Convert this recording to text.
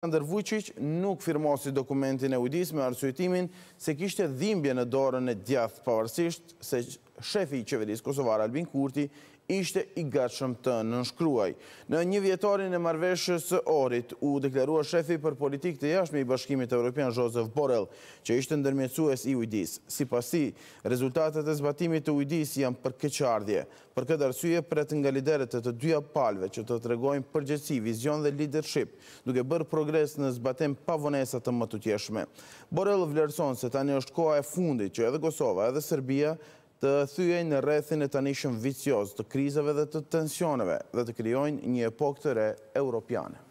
Aleksandër Vuçiq nuk firmosi dokumentin e ujdisë me arsyetimin se kishte dhimbje në dorën e djathtë pavarësisht se shefi i qeverisë kosovare Albin Kurti ishte i gatshëm të nënshkruajë. Në njëvjetorin e marrëveshjes së Ohrit u deklarua shefi për politikë të jashtme i Bashkimit Europian Josep Borrell që ishte ndërmjetësues i ujdisë. Sipas tij, rezultatet e zbatimit të ujdisë janë për keqardhje. Për këtë arsye pret nga liderët e të dyja palëve që të tregojnë përgjegjësi, vizion dhe lidership, duke bërë progres në zbatim pa vonesa të mëtutjeshme. Borrell vlerëson se tani është koha e fundit që edhe Kosova, edhe Serbia të thyejnë rrethin e tanishëm vicioz të krizave dhe të tensioneve dhe të krijojnë një epokë të re europiane.